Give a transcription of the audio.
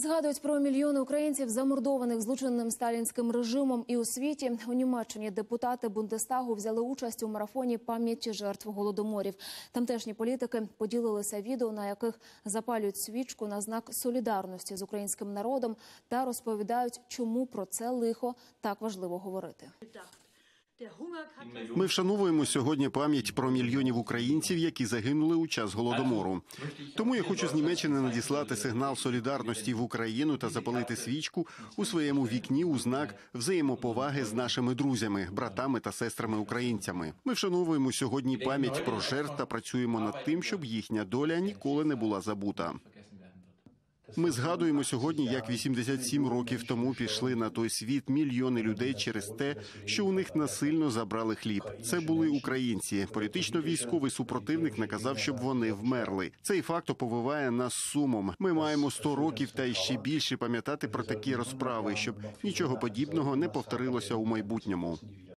Згадують про мільйони українців, замордованих злочинним сталінським режимом і у світі. У Німеччині депутати Бундестагу взяли участь у марафоні пам'яті жертв голодоморів. Тамтешні політики поділилися відео, на яких запалюють свічку на знак солідарності з українським народом та розповідають, чому про це лихо так важливо говорити. Ми вшановуємо сьогодні пам'ять про мільйонів українців, які загинули у час голодомору. Тому я хочу з Німеччини надіслати сигнал солідарності в Україну та запалити свічку у своєму вікні у знак взаємоповаги з нашими друзями, братами та сестрами українцями. Ми вшановуємо сьогодні пам'ять про жертв та працюємо над тим, щоб їхня доля ніколи не була забута. Ми згадуємо сьогодні, як 87 років тому пішли на той світ мільйони людей через те, що у них насильно забрали хліб. Це були українці. Політично-військовий супротивник наказав, щоб вони вмерли. Цей факт оповиває нас сумом. Ми маємо 100 років та ще більше пам'ятати про такі розправи, щоб нічого подібного не повторилося у майбутньому.